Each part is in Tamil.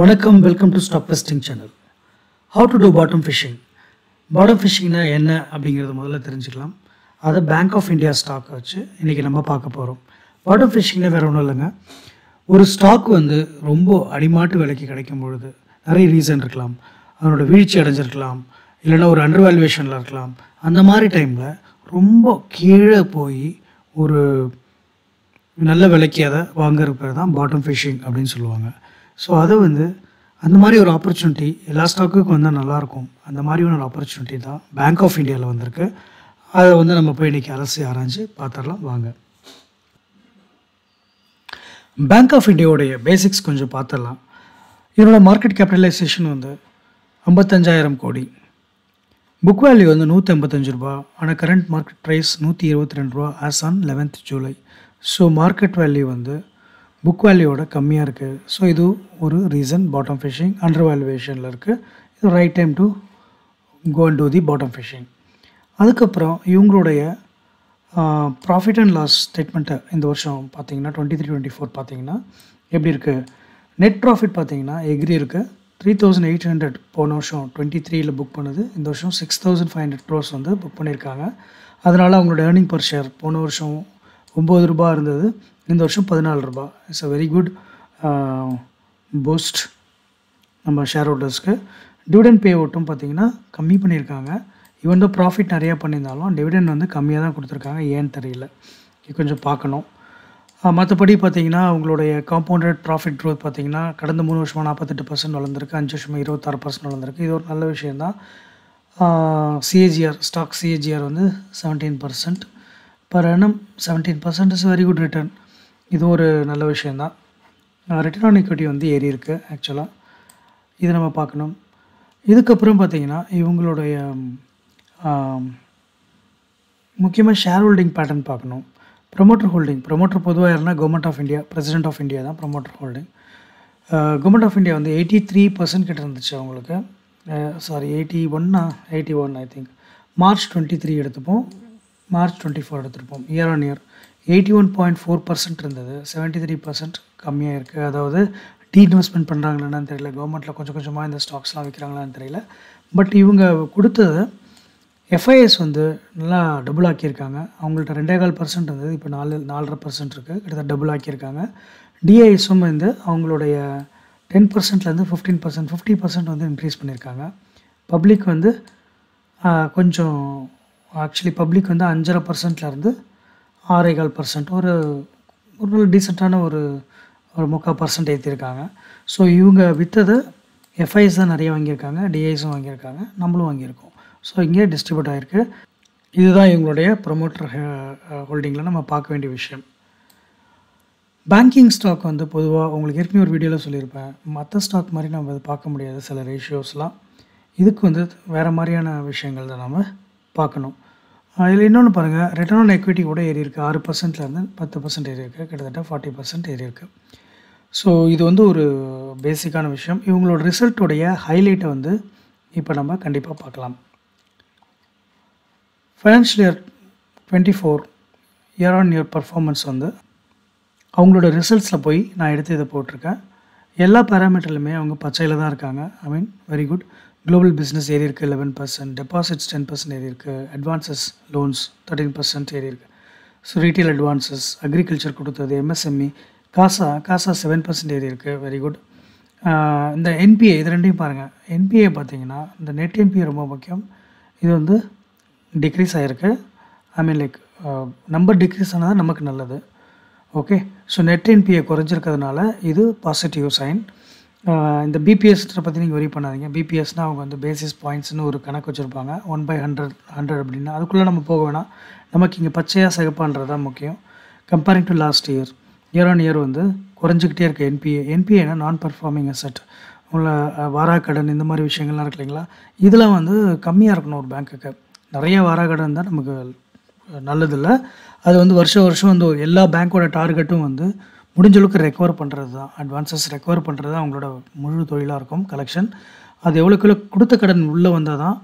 வணக்கம் welcome to stop feasting channel how to do bottom fishing bottom ஃபிஷிங்னா என்ன அப்படிங்கிறது முதல்ல தெரிஞ்சுக்கலாம். அதை பேங்க் ஆஃப் இந்தியா ஸ்டாக் வச்சு இன்றைக்கி நம்ம பார்க்க போகிறோம் பாட்டம் ஃபிஷிங்னா வேறு ஒன்றும் இல்லைங்க. ஒரு ஸ்டாக் வந்து ரொம்ப அடிமாட்டு விலைக்கு கிடைக்கும் பொழுது நிறைய ரீசன் இருக்கலாம். அதனோட வீழ்ச்சி அடைஞ்சிருக்கலாம். இல்லைன்னா ஒரு அண்டர் வேல்யூவேஷனில் இருக்கலாம். அந்த மாதிரி டைமில் ரொம்ப கீழே போய் ஒரு நல்ல விலைக்கு அதை வாங்குறது பேர் தான் பாட்டம் ஃபிஷிங் அப்படின்னு சொல்லுவாங்க. ஸோ அதை வந்து அந்த மாதிரி ஒரு ஆப்பர்ச்சுனிட்டி எல்லா ஸ்டாக்குக்கும் வந்தால் நல்லாயிருக்கும் அந்த மாதிரியான ஒரு ஆப்பர்ச்சுனிட்டி தான் பேங்க் ஆஃப் இந்தியாவில் வந்திருக்கு. அதை வந்து நம்ம போய் இன்றைக்கி அலசி ஆராய்ஞ்சு பார்த்துடலாம் வாங்க. பேங்க் ஆஃப் இந்தியாவுடைய பேசிக்ஸ் கொஞ்சம் பார்த்துடலாம் இதனோட மார்க்கெட் கேபிட்டலைசேஷன் வந்து ஐம்பத்தஞ்சாயிரம் கோடி. புக் வேல்யூ வந்து நூற்றி ஐம்பத்தஞ்சு ரூபா. ஆனால் கரண்ட் மார்க்கெட் ப்ரைஸ் நூற்றி இருபத்தி ரெண்டு ரூபா as on eleventh July so market value வந்து புக் வேல்யூவோட கம்மியாக இருக்குது ஸோ இது ஒரு ரீசன் பாட்டம் ஃபிஷிங் அண்டர் வேல்யூவேஷனில் இருக்குது இது right time to go and do the bottom fishing அதுக்கப்புறம் இவங்களுடைய ப்ராஃபிட் அண்ட் லாஸ் ஸ்டேட்மெண்ட்டை இந்த வருஷம் பார்த்தீங்கன்னா டுவெண்ட்டி த்ரீ டுவெண்ட்டி ஃபோர் பார்த்தீங்கன்னா எப்படி இருக்குது நெட் ப்ராஃபிட் பார்த்தீங்கன்னா எக்ரி இருக்குது த்ரீ தௌசண்ட் எயிட் ஹண்ட்ரட் போன வருஷம் டுவெண்ட்டி த்ரீயில் புக் பண்ணுது. இந்த வருஷம் six thousand five hundred crores வந்து புக் பண்ணியிருக்காங்க அதனால் அவங்களோட ஏர்னிங் பர் ஷேர் போன வருஷம் ஒம்பது ரூபா இருந்தது. இந்த வருஷம் பதினாலு ரூபா. It's a very good boost நம்ம ஷேர் ஹோல்டர்ஸ்க்கு டிவிடெண்ட் பே அவுட்டும் பார்த்தீங்கன்னா கம்மி பண்ணியிருக்காங்க. இவன் தான் ப்ராஃபிட் நிறையா பண்ணியிருந்தாலும் டிவிடன் வந்து கம்மியாக தான் கொடுத்துருக்காங்க. ஏன்னு தெரியல. கொஞ்சம் பார்க்கணும். மற்றபடி பார்த்தீங்கன்னா அவங்களுடைய காம்பவுண்டட் ப்ராஃபிட் க்ரோத் பார்த்தீங்கன்னா கடந்த மூணு வருஷமாக நாற்பத்தெட்டு பர்சன்ட் வளர்ந்துருக்கு. அஞ்சு வருஷமாக இருபத்தாறு பர்சன்ட் வளர்ந்துருக்கு. இது ஒரு நல்ல விஷயந்தான் சிஏஜிஆர் ஸ்டாக் சிஏஜிஆர் வந்து seventeen percent per annum seventeen percent is very good return இது ஒரு நல்ல விஷயந்தான் ரிட்டர்ன் ஆன் equity வந்து ஏறி இருக்குது ஆக்சுவலாக இது நம்ம பார்க்கணும். இதுக்கப்புறம் பார்த்தீங்கன்னா இவங்களுடைய முக்கியமாக ஷேர் ஹோல்டிங் பேட்டர்ன் பார்க்கணும். ப்ரொமோட்டர் ஹோல்டிங் ப்ரொமோட்டர் பொதுவாக யாருன்னா government of India president of India தான் promoter holding government of India வந்து எயிட்டி த்ரீ பர்சன்ட் கிட்ட இருந்துச்சு அவங்களுக்கு. சாரி எயிட்டி ஒன்னா eighty one I think March twenty three எடுத்துப்போம். March twenty four எடுத்துருப்போம். Year on year eighty one point four percent இருந்தது. செவன்ட்டி த்ரீ பர்சன்ட் கம்மியாக இருக்குது அதாவது டீ இன்வெஸ்ட்மெண்ட் பண்ணுறாங்களான்னு தெரியல கவர்மெண்ட்டில் கொஞ்சம் கொஞ்சமாக இந்த ஸ்டாக்ஸ்லாம் விற்கிறாங்களான்னு தெரியல. பட் இவங்க கொடுத்தது எஃப்ஐஎஸ் வந்து நல்லா டபுள் ஆக்கியிருக்காங்க. அவங்கள்ட்ட ரெண்டே கால் பர்சன்ட் இருந்தது. இப்போ நாலு நாலரை பர்சன்ட் இருக்குது கிட்டத்தட்ட டபுள் ஆக்கியிருக்காங்க. டிஐஎஸும் வந்து அவங்களுடைய டென் பர்சன்ட்லேருந்து ஃபிஃப்டீன் பர்சன்ட் ஃபிஃப்டி பர்சன்ட் வந்து இன்க்ரீஸ் பண்ணியிருக்காங்க. பப்ளிக் வந்து கொஞ்சம் ஆக்சுவலி பப்ளிக் வந்து அஞ்சரை பர்சன்ட்லேருந்து ஆறே கால் பர்சன்ட் ஒரு ஒரு நல்ல டீசெண்டான ஒரு ஒரு முக்கால் பர்சன்ட் ஏற்றிருக்காங்க ஸோ இவங்க விற்றது எஃப்ஐஎஸ் தான் நிறைய வாங்கியிருக்காங்க டிஐஸும் வாங்கியிருக்காங்க நம்மளும் வாங்கியிருக்கோம். ஸோ இங்கே டிஸ்ட்ரிபியூட் ஆகிருக்கு இதுதான் இவங்களுடைய ப்ரொமோட்டர் ஹோல்டிங்கில் நம்ம பார்க்க வேண்டிய விஷயம். பேங்கிங் ஸ்டாக் வந்து பொதுவாக உங்களுக்கு ஏற்கனவே ஒரு வீடியோவில் சொல்லியிருப்பேன். மற்ற ஸ்டாக் மாதிரி நம்ம அதை பார்க்க முடியாது சில ரேஷியோஸ்லாம் இதுக்கு வந்து வேறு மாதிரியான விஷயங்கள் தான் நம்ம பார்க்கணும். இதில் இன்னொன்று பாருங்கள் ரிட்டர்ன் ஆன் எக்விட்டி கூட ஏறி இருக்குது ஆறு பர்சன்ட்லேருந்து பத்து பர்சன்ட் ஏறி இருக்குது கிட்டத்தட்ட ஃபார்ட்டி பர்சன்ட் ஏறி இருக்குது ஸோ இது வந்து ஒரு பேசிக்கான விஷயம். இவங்களோட ரிசல்ட்டுடைய ஹைலைட்டை வந்து இப்போ நம்ம கண்டிப்பாக பார்க்கலாம். Financial year twenty four year on year performance வந்து அவங்களோட ரிசல்ட்ஸில் போய் நான் எடுத்து இதை போட்டிருக்கேன். எல்லா பேராமீட்டர்லையுமே அவங்க பச்சையில் தான் இருக்காங்க. I mean very good global business ஏறி இருக்குது eleven percent deposits ten percent ஏறி இருக்குது அட்வான்சஸ் லோன்ஸ் தேர்ட்டின் பர்சன்ட் ஏறி இருக்குது ஸோ ரீட்டைல் அட்வான்சஸ் அக்ரிகல்ச்சர் கொடுத்தது MSME CASA CASA seven percent ஏறி இருக்குது வெரி குட் இந்த என்பிஏ இது ரெண்டையும் பாருங்கள் என்பிஏ பார்த்தீங்கன்னா இந்த நெட் என்பிஏ ரொம்ப முக்கியம். இது வந்து டிக்ரீஸ் ஆகிருக்கு I mean like number decrease ஆனால் நமக்கு நல்லது. ஓகே ஸோ நெட் என்பிஏ குறைஞ்சிருக்கிறதுனால இது பாசிட்டிவ் சைன் இந்த பிபிஎஸ்ன்ற பற்றி நீங்கள் ஒரி பண்ணாதீங்க. பிபிஎஸ்னால் அவங்க வந்து பேசிஸ் பாயிண்ட்ஸ்னு ஒரு கணக்கு வச்சுருப்பாங்க. ஒன் பை ஹண்ட்ரட் ஹண்ட்ரட் அப்படின்னா அதுக்குள்ளே நம்ம போக வேணாம். நமக்கு இங்கே பச்சையாக சிகப்பான்றது தான் முக்கியம். Comparing to last year year on year வந்து குறைஞ்சிக்கிட்டே இருக்குது என்பிஏ என்பிஏனா நான் பர்ஃபார்மிங் அசட் உள்ள வாராக்கடன் இந்த மாதிரி விஷயங்கள்லாம் இருக்கு இல்லைங்களா? இதெல்லாம் வந்து கம்மியாக இருக்கணும் ஒரு பேங்க்குக்கு நிறைய வாராக்கடன் தான் நமக்கு நல்லதில்லை அது வந்து வருஷம் வருஷம் வந்து எல்லா பேங்க்கோட டார்கெட்டும் வந்து முடிஞ்ச அளவுக்கு ரெக்கவர் பண்ணுறது தான் அட்வான்சஸ் ரெக்கவர் பண்ணுறது தான் அவங்களோட முழு தொழிலாக இருக்கும் கலெக்ஷன் அது எவ்வளோக்கு எவ்வளோ கொடுத்த கடன் உள்ளே வந்தால் தான்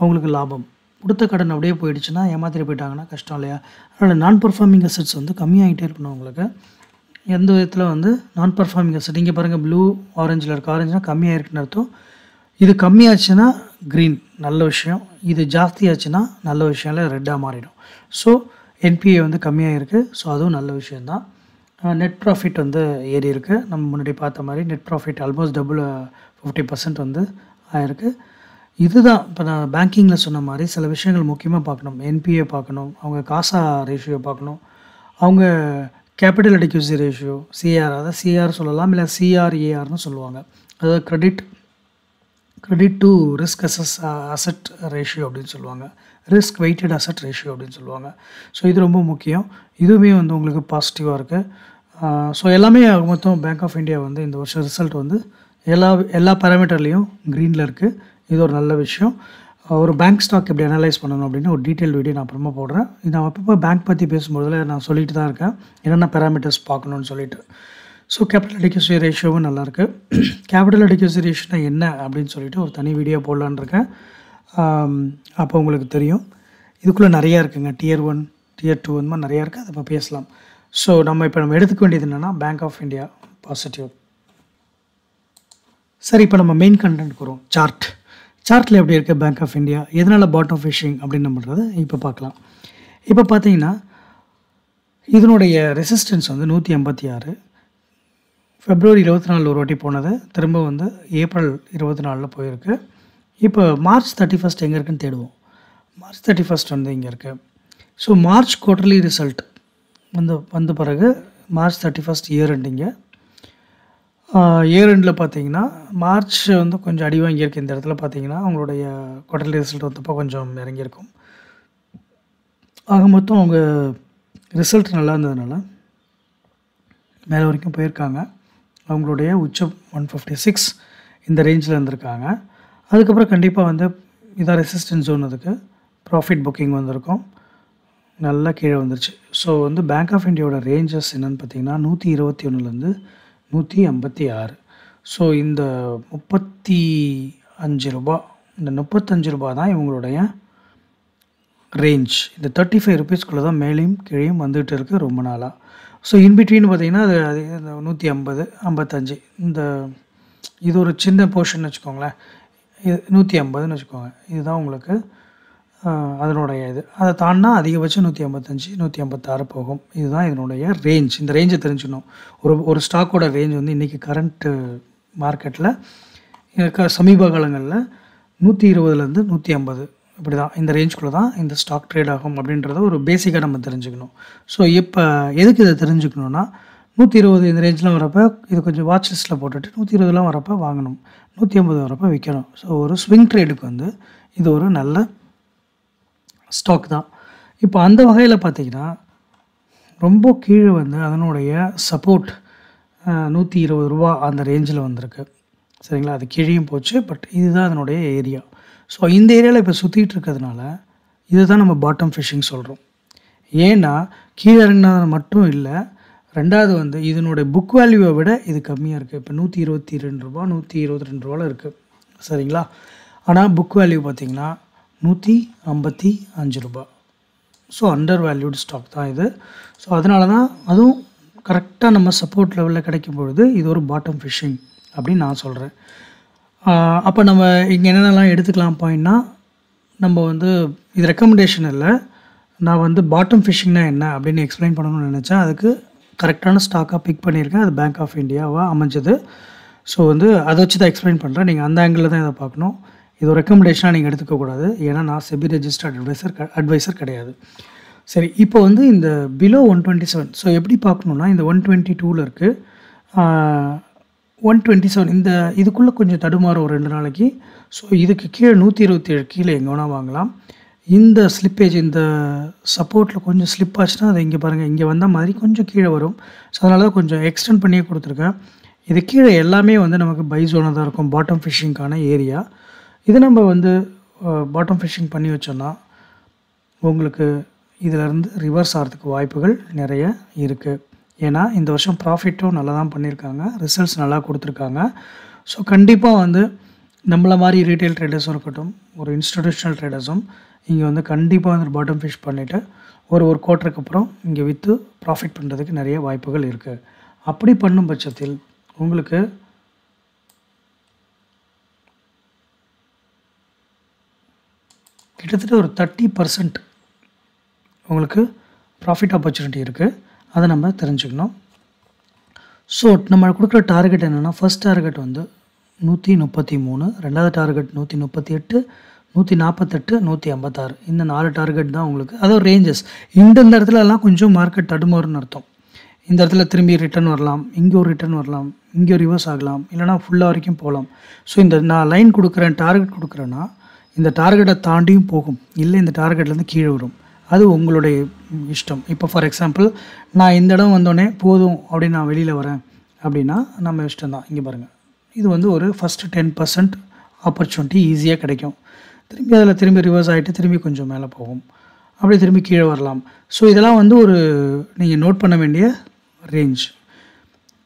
அவங்களுக்கு லாபம். கொடுத்த கடன் அப்படியே போயிடுச்சுன்னா ஏமாத்திரி போயிட்டாங்கன்னா கஷ்டம் இல்லையா? அதனால் நான் பர்ஃபார்மிங் அசட்ஸ் வந்து கம்மியாகிட்டே இருக்கணும் அவங்களுக்கு. எந்த விதத்தில் வந்து நான் பர்ஃபார்மிங் அசட் இங்கே பாருங்கள் ப்ளூ ஆரஞ்சில் இருக்குது ஆரஞ்சுனா கம்மியாக இருக்குன்னு அர்த்தம். இது கம்மியாச்சுன்னா க்ரீன் நல்ல விஷயம். இது ஜாஸ்தியாச்சுன்னா நல்ல விஷயம் இல்லை ரெட்டாக மாறிடும். ஸோ என்பிஏ வந்து கம்மியாக இருக்குது ஸோ அதுவும் நல்ல விஷயந்தான் நெட் ப்ராஃபிட் வந்து ஏறி இருக்குது நம்ம முன்னாடி பார்த்த மாதிரி net profit almost double fifty percent வந்து ஆயிருக்கு. இதுதான் இப்போ நான் பேங்கிங்கில் சொன்ன மாதிரி சில விஷயங்கள் முக்கியமாக பார்க்கணும். என்பிஏ பார்க்கணும் அவங்க காசா ரேஷியோ பார்க்கணும். அவங்க கேபிட்டல் அடிக்யூசி ரேஷியோ சிஆர் அதாவது சிஆர் சொல்லலாம் இல்லை சிஆர்ஏஆர்னு சொல்லுவாங்க. அதாவது credit credit to risk assess asset ratio அப்படின்னு சொல்லுவாங்க. ரிஸ்க் வெயிட்டட் அசட் ரேஷியோ அப்படின்னு சொல்லுவாங்க. ஸோ இது ரொம்ப முக்கியம். இதுவுமே வந்து உங்களுக்கு பாசிட்டிவாக இருக்குது ஸோ எல்லாமே மொத்தம் பேங்க் ஆஃப் இந்தியா வந்து இந்த வருஷம் ரிசல்ட் வந்து எல்லா எல்லா பேராமீட்டர்லேயும் க்ரீனில் இருக்குது இது ஒரு நல்ல விஷயம். ஒரு பேங்க் ஸ்டாக் எப்படி அனலைஸ் பண்ணணும் அப்படின்னு ஒரு டீட்டெயில் வீடியோ நான் அப்புறமா போடுறேன். இது நான் அப்பப்போ பேங்க் பற்றி பேசும்போதில் நான் சொல்லிட்டு தான் இருக்கேன். என்னென்ன பேராமீட்டர்ஸ் பார்க்கணுன்னு சொல்லிட்டு. ஸோ கேபிட்டல் அடிக்கசி ரேஷியோவும் நல்லாயிருக்கு கேபிட்டல் அடிக்கசி ரேஷியோனா என்ன அப்படின்னு சொல்லிட்டு ஒரு தனி வீடியோ போடலான்னு இருக்கேன். அப்போ உங்களுக்கு தெரியும். இதுக்குள்ளே நிறையா இருக்குங்க. டியர் ஒன் டியர் டூ அந்த மாதிரி நிறையா இருக்குது அதை இப்போ பேசலாம். ஸோ நம்ம இப்போ நம்ம எடுத்துக்க வேண்டியது என்னென்னா பேங்க் ஆஃப் இந்தியா பாசிட்டிவ் சரி இப்போ நம்ம மெயின் கண்டென்ட் வரும். சார்ட் சார்ட்டில் எப்படி இருக்குது பேங்க் ஆஃப் இந்தியா எதனால் பாட்டம் ஃபிஷிங் அப்படின்னு பண்ணுறது இப்போ பார்க்கலாம். இப்போ பார்த்தீங்கன்னா இதனுடைய ரெசிஸ்டன்ஸ் வந்து நூற்றி எண்பத்தி ஆறு. ஃபெப்ரவரி இருபத்தி நாலு ஒரு வாட்டி போனது திரும்ப வந்து ஏப்ரல் இருபத்தி நாலில் போயிருக்கு. இப்போ மார்ச் தேர்ட்டி ஃபஸ்ட் எங்கே இருக்குன்னு தேடுவோம். மார்ச் தேர்ட்டி ஃபஸ்ட் வந்து இங்கே இருக்குது ஸோ மார்ச் குவார்டர்லி ரிசல்ட் வந்து வந்த பிறகு மார்ச் தேர்ட்டி ஃபஸ்ட் இயர் எண்டிங்க இயர் எண்டில் பார்த்தீங்கன்னா மார்ச் வந்து கொஞ்சம் அடி வாங்கியிருக்கு இந்த இடத்துல பார்த்தீங்கன்னா அவங்களுடைய குவார்டர்லி ரிசல்ட் வந்தப்போ கொஞ்சம் இறங்கியிருக்கும். ஆக மொத்தம் அவங்க ரிசல்ட் நல்லா இருந்ததுனால மேலே வரைக்கும் போயிருக்காங்க. அவங்களுடைய உச்சம் ஒன் ஃபிஃப்டி சிக்ஸ் இந்த ரேஞ்சில் இருந்திருக்காங்க. அதுக்கப்புறம் கண்டிப்பாக வந்து இதான் ரெசிஸ்டன்ஸ் ஜோன் அதுக்கு ப்ராஃபிட் புக்கிங் வந்திருக்கும். நல்லா கீழே வந்துருச்சு. ஸோ வந்து பேங்க் ஆஃப் இந்தியாவோட ரேஞ்சஸ் என்னென்னு பார்த்தீங்கன்னா நூற்றி இருபத்தி ஒன்றுலேருந்து நூற்றி ஐம்பத்தி ஆறு. ஸோ இந்த முப்பத்தி அஞ்சு ரூபா இந்த முப்பத்தஞ்சு ரூபா தான் இவங்களுடைய ரேஞ்ச் இந்த தேர்ட்டி ஃபைவ் ருபீஸ்க்குள்ளே தான் மேலேயும் கீழேயும் வந்துகிட்டு இருக்குது ரொம்ப நாளாக ஸோ இன்பிட்வீன் பார்த்தீங்கன்னா அது அது இந்த நூற்றி ஐம்பது ஐம்பத்தஞ்சு இந்த இது ஒரு சின்ன போர்ஷன் வச்சுக்கோங்களேன். இது நூற்றி ஐம்பதுன்னு வச்சுக்கோங்க. இதுதான் உங்களுக்கு அதனுடைய இது. அதை தாண்டினா அதிகபட்சம் நூற்றி ஐம்பத்தஞ்சு நூற்றி ஐம்பத்தாறு போகும். இதுதான் இதனுடைய ரேஞ்ச் இந்த ரேஞ்சை தெரிஞ்சுக்கணும். ஒரு ஒரு ஸ்டாக்கோட ரேஞ்ச் வந்து இன்றைக்கி கரண்ட்டு மார்க்கெட்டில் சமீப காலங்களில் நூற்றி இருபதுலேருந்து நூற்றி ஐம்பது இப்படி தான் இந்த ரேஞ்சுக்குள்ளே தான் இந்த ஸ்டாக் ட்ரேட் ஆகும் அப்படின்றத ஒரு பேசிக்காக நம்ம தெரிஞ்சுக்கணும். ஸோ இப்போ எதுக்கு இதை தெரிஞ்சுக்கணுன்னா நூற்றி இருபது இந்த ரேஞ்செலாம் வரப்போ இது கொஞ்சம் வாட்ச் லிஸ்ட்டில் போட்டுட்டு நூற்றி இருபதுலாம் வரப்போ வாங்கணும். நூற்றி ஐம்பது வரப்போ விற்கணும் ஸோ ஒரு ஸ்விங் ட்ரேடுக்கு வந்து இது ஒரு நல்ல ஸ்டாக் தான். இப்போ அந்த வகையில் பார்த்திங்கன்னா ரொம்ப கீழே வந்து அதனுடைய சப்போர்ட் நூற்றி இருபது ரூபா அந்த ரேஞ்சில் வந்திருக்கு. சரிங்களா? அது கீழேயும் போச்சு பட் இதுதான் அதனுடைய ஏரியா ஸோ இந்த ஏரியாவில் இப்போ சுற்றிட்டு இருக்கிறதுனால இதுதான் நம்ம பாட்டம் ஃபிஷிங் சொல்கிறோம் ஏன்னா கீழே இறங்கினது மட்டும் இல்லை ரெண்டாவது வந்து இதனுடைய புக் வேல்யூவை விட இது கம்மியாக இருக்குது இப்போ நூற்றி இருபத்தி ரெண்டு ரூபா நூற்றி இருபத்தி ரெண்டு ரூபாவில் இருக்குது சரிங்களா? ஆனால் புக் வேல்யூ பார்த்திங்கன்னா நூற்றி ஐம்பத்தி அஞ்சு ரூபா ஸோ அண்டர் வேல்யூடு ஸ்டாக் தான் இது. ஸோ அதனால தான் அதுவும் கரெக்டாக நம்ம சப்போர்ட் லெவலில் கிடைக்கும் பொழுது இது ஒரு பாட்டம் ஃபிஷிங் அப்படின்னு நான் சொல்கிறேன் அப்போ நம்ம இங்கே என்னென்னலாம் எடுத்துக்கலாம் பாயிண்ட்னா நம்ம வந்து இது ரெக்கமெண்டேஷன் இல்லை. நான் வந்து பாட்டம் ஃபிஷிங்னா என்ன அப்படின்னு எக்ஸ்பிளைன் பண்ணணும்னு நினச்சேன். அதுக்கு கரெக்டான ஸ்டாக்காக பிக் பண்ணியிருக்கேன். அது பேங்க் ஆஃப் இந்தியாவாக அமைஞ்சது. ஸோ வந்து அதை வச்சு தான் எக்ஸ்பிளைன் பண்ணுறேன் நீங்கள் அந்த ஆங்கிளில் தான் இதை பார்க்கணும். இது ஒரு ரெக்கமெண்டேஷனாக நீங்கள் எடுத்துக்கக்கூடாது. ஏன்னா நான் செபி ரெஜிஸ்டர்ட் அட்வைசர் அட்வைசர் கிடையாது. சரி இப்போ வந்து இந்த below one twenty seven so எப்படி பார்க்கணுன்னா இந்த ஒன் டுவெண்ட்டி டூவில் இருக்குது ஒன் டுவெண்ட்டி செவன் இந்த இதுக்குள்ளே கொஞ்சம் தடுமாறும் ஒரு ரெண்டு நாளைக்கு. ஸோ இதுக்கு கீழே நூற்றி இருபத்தி ஏழு கீழே எங்கே வேணால் வாங்கலாம். இந்த ஸ்லிப்பேஜ் இந்த சப்போர்ட்டில் கொஞ்சம் ஸ்லிப் ஆச்சுன்னா அது இங்கே பாருங்கள் இங்கே வந்த மாதிரி கொஞ்சம் கீழே வரும். ஸோ அதனால தான் கொஞ்சம் எக்ஸ்டெண்ட் பண்ணியே கொடுத்துருக்கேன். இது கீழே எல்லாமே வந்து நமக்கு பை ஜோனாக தான் இருக்கும். பாட்டம் ஃபிஷிங்க்கான ஏரியா இது நம்ம வந்து பாட்டம் ஃபிஷிங் பண்ணி வச்சோன்னா உங்களுக்கு இதிலேருந்து ரிவர்ஸ் ஆகிறதுக்கு வாய்ப்புகள் நிறைய இருக்குது ஏன்னா இந்த வருஷம் ப்ராஃபிட்டும் நல்லா தான் பண்ணியிருக்காங்க. ரிசல்ட்ஸ் நல்லா கொடுத்துருக்காங்க. ஸோ கண்டிப்பாக வந்து நம்மளை மாதிரி ரீட்டைல் ட்ரேடர்ஸும் இருக்கட்டும் ஒரு இன்ஸ்டிடியூஷனல் ட்ரேடர்ஸும் இங்கே வந்து கண்டிப்பாக வந்து பாட்டம் ஃபிஷ் பண்ணிவிட்டு ஒரு ஒரு குவார்ட்டருக்கு அப்புறம் இங்கே விற்று ப்ராஃபிட் பண்ணுறதுக்கு நிறைய வாய்ப்புகள் இருக்குது அப்படி பண்ணும் பட்சத்தில் உங்களுக்கு கிட்டத்தட்ட ஒரு தேர்ட்டி பர்சன்ட் உங்களுக்கு ப்ராஃபிட் ஆப்பர்ச்சுனிட்டி இருக்குது அதை நம்ம தெரிஞ்சுக்கணும். ஸோ நம்ம கொடுக்குற டார்கெட் என்னென்னா ஃபர்ஸ்ட் டார்கெட் வந்து நூற்றி முப்பத்தி மூணு ரெண்டாவது டார்கெட் நூற்றி முப்பத்தி எட்டு நூற்றி நாற்பத்தெட்டு நூற்றி ஐம்பத்தாறு. இந்த நாலு டார்கெட் தான் உங்களுக்கு அதாவது ரேஞ்சஸ் இந்த இந்த இடத்துலலாம் கொஞ்சம் மார்க்கெட் தடுமாறுன்னு அர்த்தம். இந்த இடத்துல திரும்பி ரிட்டர்ன் வரலாம் இங்கே ஒரு ரிட்டர்ன் வரலாம் இங்கே ரிவர்ஸ் ஆகலாம் இல்லைனா ஃபுல்லாக வரைக்கும் போகலாம். ஸோ இந்த நான் லைன் கொடுக்குறேன் டார்கெட் கொடுக்குறேன்னா இந்த டார்கெட்டை தாண்டியும் போகும். இல்லை இந்த டார்கெட்லேருந்து கீழே வரும் அது உங்களுடைய இஷ்டம். இப்போ ஃபார் எக்ஸாம்பிள் நான் இந்த இடம் வந்தோடனே போதும் அப்படின்னு நான் வெளியில் வரேன் அப்படின்னா நம்ம இஷ்டம் தான் இங்கே பாருங்கள் இது வந்து ஒரு ஃபஸ்ட்டு டென் பர்சன்ட் ஆப்பர்ச்சுனிட்டி ஈஸியாக கிடைக்கும். திரும்பி அதில் திரும்பி ரிவர்ஸ் ஆகிட்டு திரும்பி கொஞ்சம் மேலே போகும். அப்படி திரும்பி கீழே வரலாம். ஸோ இதெல்லாம் வந்து ஒரு நீங்கள் நோட் பண்ண வேண்டிய ரேஞ்ச்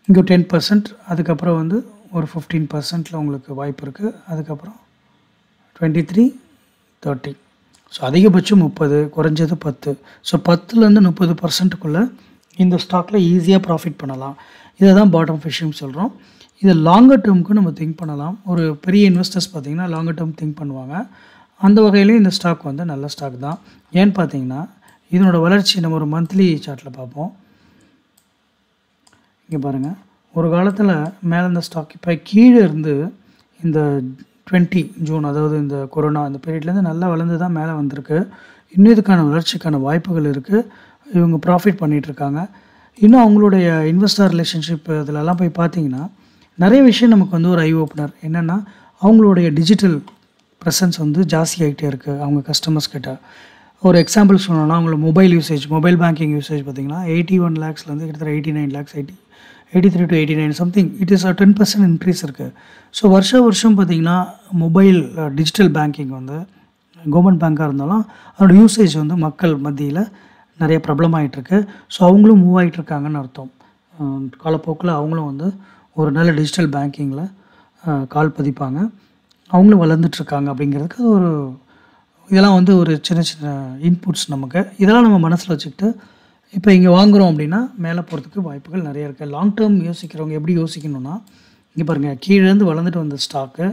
இங்கே டென் பர்சன்ட் அதுக்கப்புறம் வந்து ஒரு ஃபிஃப்டீன் பர்சன்ட்டில் உங்களுக்கு வாய்ப்பு இருக்குது அதுக்கப்புறம் டுவெண்ட்டி த்ரீ தேர்ட்டி ஸோ அதிகபட்சம் முப்பது குறைஞ்சது பத்து. ஸோ பத்துலேருந்து முப்பது பர்சன்ட்டுக்குள்ளே இந்த ஸ்டாக்கில் ஈஸியாக ப்ராஃபிட் பண்ணலாம். இதை தான் பாட்டம் ஃபிஷ்ஷுன்னு சொல்கிறோம் இதை லாங்கர் டேர்முக்கு நம்ம திங்க் பண்ணலாம். ஒரு பெரிய இன்வெஸ்டர்ஸ் பார்த்திங்கன்னா லாங்கர் டேர்ம் திங்க் பண்ணுவாங்க. அந்த வகையிலையும் இந்த ஸ்டாக் வந்து நல்ல ஸ்டாக் தான். ஏன்னு பார்த்தீங்கன்னா இதனோட வளர்ச்சி நம்ம ஒரு மந்த்லி சார்ட்டில் பார்ப்போம். இங்கே பாருங்கள் ஒரு காலத்தில் மேலே இந்த ஸ்டாக் இப்போ கீழே இருந்து இந்த டுவெண்ட்டி ஜூன் அதாவது இந்த கொரோனா அந்த பீரியட்லேருந்து நல்லா வளர்ந்து தான் மேலே வந்திருக்கு. இன்னும் இதுக்கான வளர்ச்சிக்கான வாய்ப்புகள் இருக்குது இவங்க ப்ராஃபிட் பண்ணிகிட்ருக்காங்க இன்னும் அவங்களுடைய இன்வெஸ்டர் ரிலேஷன்ஷிப் இதிலெல்லாம் போய் பார்த்தீங்கன்னா நிறைய விஷயம் நமக்கு வந்து ஒரு ஐ ஓப்பனர் என்னென்னா அவங்களுடைய டிஜிட்டல் ப்ரெசன்ஸ் வந்து ஜாஸ்தி ஆகிட்டே இருக்குது அவங்க கஸ்டமர்ஸ் கிட்ட. ஒரு எக்ஸாம்பிள் சொல்லணும்னா அவங்களோட mobile usage mobile banking usage பார்த்தீங்கன்னா எயிட்டி ஒன் லேக்ஸ்லேருந்து கிட்டத்தட்ட eighty nine lakhs eighty eighty three to eighty nine something it is a ten percent increase இருக்குது ஸோ வருஷ வருஷம் பார்த்திங்கன்னா மொபைல் டிஜிட்டல் பேங்கிங் வந்து கவர்மெண்ட் பேங்காக இருந்தாலும் அதோட யூசேஜ் வந்து மக்கள் மத்தியில் நிறைய ப்ராப்ளம் ஸோ அவங்களும் மூவ் ஆகிட்டுருக்காங்கன்னு அர்த்தம். காலப்போக்கில் அவங்களும் வந்து ஒரு நல்ல டிஜிட்டல் பேங்கிங்கில் கால் பதிப்பாங்க. அவங்களும் வளர்ந்துட்டுருக்காங்க அப்படிங்கிறதுக்கு அது ஒரு இதெல்லாம் வந்து ஒரு சின்ன சின்ன இன்புட்ஸ் நமக்கு. இதெல்லாம் நம்ம மனசில் வச்சுக்கிட்டு இப்போ இங்கே வாங்குகிறோம் அப்படின்னா மேலே போகிறதுக்கு வாய்ப்புகள் நிறைய இருக்குது. லாங் டேர்ம் யோசிக்கிறவங்க எப்படி யோசிக்கணும்னா இங்கே பாருங்கள் கீழேருந்து வளர்ந்துட்டு வந்த ஸ்டாக்கு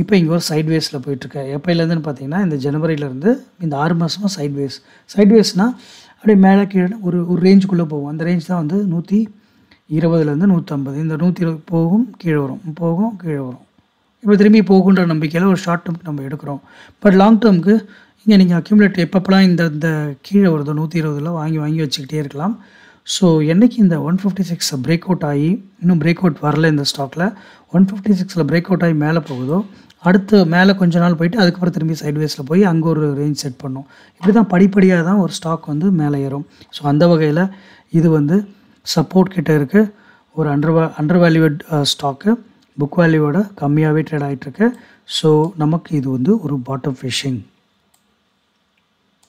இப்போ இங்கே ஒரு சைட்வேஸில் போயிட்டுருக்கு. எப்போலேருந்துன்னு பார்த்தீங்கன்னா இந்த ஜனவரியிலேருந்து இந்த ஆறு மாதமாக சைட்வேஸ் சைட்வேஸ்னால் அப்படியே மேலே கீழே ஒரு ஒரு ரேஞ்சுக்குள்ளே போகும். அந்த ரேஞ்ச் தான் வந்து நூற்றி இருபதுலேருந்து நூற்றம்பது. இந்த நூற்றி இருபது போகும் கீழே வரும். போகும் கீழே வரும். இப்போ திரும்பி போகுன்ற நம்பிக்கையில் ஒரு ஷார்ட் டேர்ம்க்கு நம்ம எடுக்கிறோம். பட் லாங் டேர்முக்கு இங்கே நீங்கள் அக்யூமுலேட் எப்பப்பெல்லாம் இந்த இந்த கீழே வருதோ நூற்றி இருபதில் வாங்கி வாங்கி வச்சுக்கிட்டே இருக்கலாம். ஸோ என்றைக்கு இந்த one fifty six break out ஆகி இன்னும் பிரேக் அவுட் வரல இந்த ஸ்டாக்கில் ஒன் ஃபிஃப்டி சிக்ஸில் பிரேக் அவுட் ஆகி மேலே போகுதோ அடுத்து மேலே கொஞ்ச நாள் போயிட்டு அதுக்கப்புறம் திரும்பி சைட்வேஸில் போய் அங்கே ஒரு ரேஞ்ச் செட் பண்ணும். இப்படி தான் படிப்படியாக தான் ஒரு ஸ்டாக் வந்து மேலே ஏறும். ஸோ அந்த வகையில் இது வந்து சப்போர்ட் கிட்டே இருக்குது ஒரு under under valued stock book வேல்யூவோட கம்மியாகவே ட்ரேட் ஆகிட்டுருக்கு ஸோ நமக்கு இது வந்து ஒரு பாட்டம் ஃபிஷிங்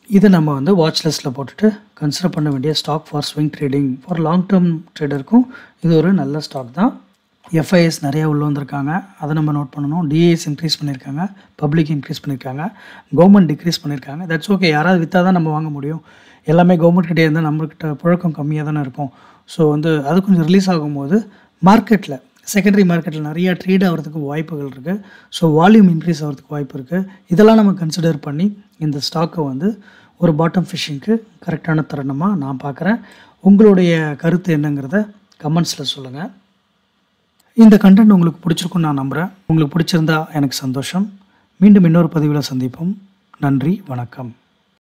இதை நம்ம வந்து வாட்ச் லிஸ்ட்டில் போட்டுட்டு கன்சிடர் பண்ண வேண்டிய stock for swing trading for long term ட்ரேடருக்கும் இது ஒரு நல்ல ஸ்டாக் தான். எஃப்ஐஎஸ் நிறையா உள்ளே வந்திருக்காங்க. அதை நம்ம நோட் பண்ணணும். டிஏஎஸ் இன்க்ரீஸ் பண்ணியிருக்காங்க. பப்ளிக் இன்க்ரீஸ் பண்ணியிருக்காங்க. கவர்மெண்ட் டிக்ரீஸ் பண்ணியிருக்காங்க. தட்ஸ் ஓகே யாராவது விற்றா தான் நம்ம வாங்க முடியும். எல்லாமே கவர்மெண்ட் கிட்டே இருந்தால் நம்மக்கிட்ட புழக்கம் கம்மியாக தானே இருக்கும். ஸோ வந்து அது கொஞ்சம் ரிலீஸ் ஆகும்போது மார்க்கெட்டில் செகண்டரி மார்க்கெட்டில் நிறைய ட்ரேட் ஆகிறதுக்கு வாய்ப்புகள் இருக்குது ஸோ வால்யூம் இன்க்ரீஸ் ஆகிறதுக்கு வாய்ப்பு இருக்குது இதெல்லாம் நம்ம கன்சிடர் பண்ணி இந்த ஸ்டாக்கை வந்து ஒரு பாட்டம் ஃபிஷிங்க்கு கரெக்டான தருணமாக நான் பார்க்குறேன் உங்களுடைய கருத்து என்னங்கிறத கமெண்ட்ஸில் சொல்லுங்கள் இந்த கண்டென்ட் உங்களுக்கு பிடிச்சிருக்குன்னு நான் நம்புகிறேன் உங்களுக்கு பிடிச்சிருந்தா எனக்கு சந்தோஷம். மீண்டும் இன்னொரு பதிவில் சந்திப்போம். நன்றி வணக்கம்.